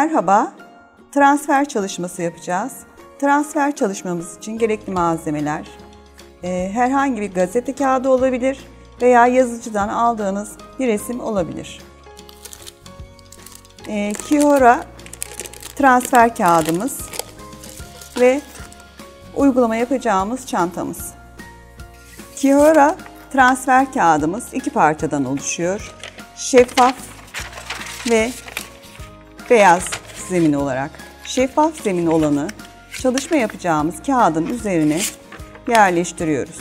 Merhaba, transfer çalışması yapacağız. Transfer çalışmamız için gerekli malzemeler, e, herhangi bir gazete kağıdı olabilir veya yazıcıdan aldığınız bir resim olabilir. E, Kihora transfer kağıdımız ve uygulama yapacağımız çantamız. Kihora transfer kağıdımız iki parçadan oluşuyor. Şeffaf ve beyaz zemin olarak. Şeffaf zemin olanı çalışma yapacağımız kağıdın üzerine yerleştiriyoruz.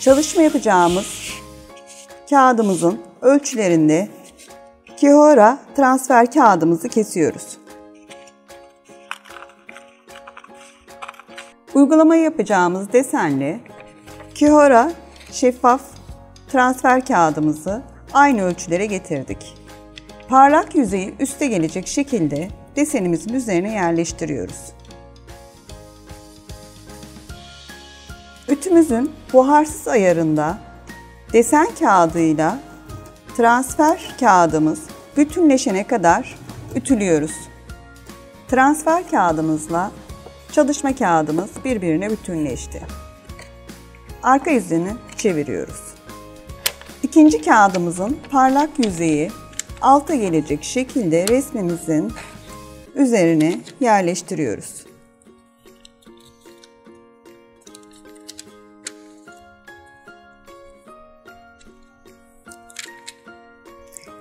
Çalışma yapacağımız kağıdımızın ölçülerinde Kihora transfer kağıdımızı kesiyoruz. Uygulama yapacağımız desenli Kihora şeffaf transfer kağıdımızı aynı ölçülere getirdik. Parlak yüzeyi üste gelecek şekilde desenimizin üzerine yerleştiriyoruz. Ütümüzün buharsız ayarında desen kağıdıyla transfer kağıdımız bütünleşene kadar ütülüyoruz. Transfer kağıdımızla çalışma kağıdımız birbirine bütünleşti. Arka yüzünü çeviriyoruz. İkinci kağıdımızın parlak yüzeyi alta gelecek şekilde resmimizin üzerine yerleştiriyoruz.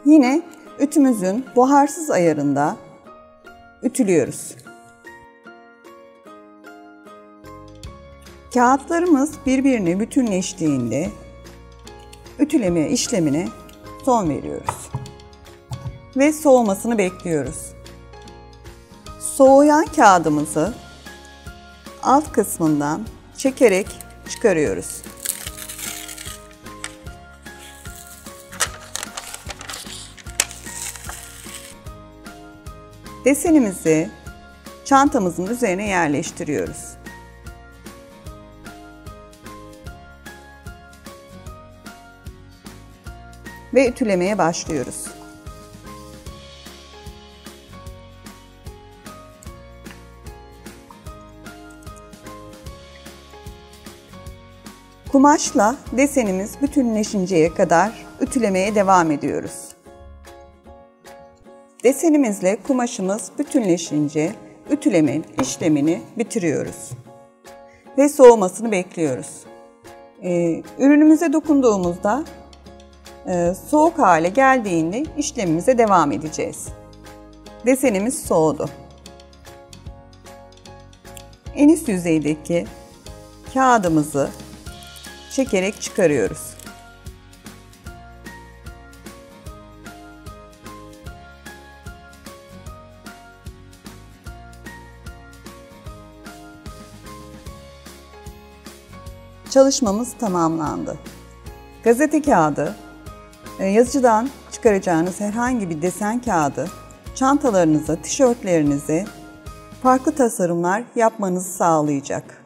Yine ütümüzün buharsız ayarında ütülüyoruz. Kağıtlarımız birbirine bütünleştiğinde ütüleme işlemine son veriyoruz. Ve soğumasını bekliyoruz. Soğuyan kağıdımızı alt kısmından çekerek çıkarıyoruz. Desenimizi çantamızın üzerine yerleştiriyoruz. Ve ütülemeye başlıyoruz. Kumaşla desenimiz bütünleşinceye kadar ütülemeye devam ediyoruz. Desenimizle kumaşımız bütünleşince ütüleme işlemini bitiriyoruz. Ve soğumasını bekliyoruz. Ee, ürünümüze dokunduğumuzda e, soğuk hale geldiğinde işlemimize devam edeceğiz. Desenimiz soğudu. En üst yüzeydeki kağıdımızı çekerek çıkarıyoruz. Çalışmamız tamamlandı. Gazete kağıdı, e, yazıcıdan çıkaracağınız herhangi bir desen kağıdı, çantalarınıza, tişörtlerinize farklı tasarımlar yapmanızı sağlayacak.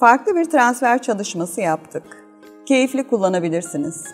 Farklı bir transfer çalışması yaptık. Keyifli kullanabilirsiniz.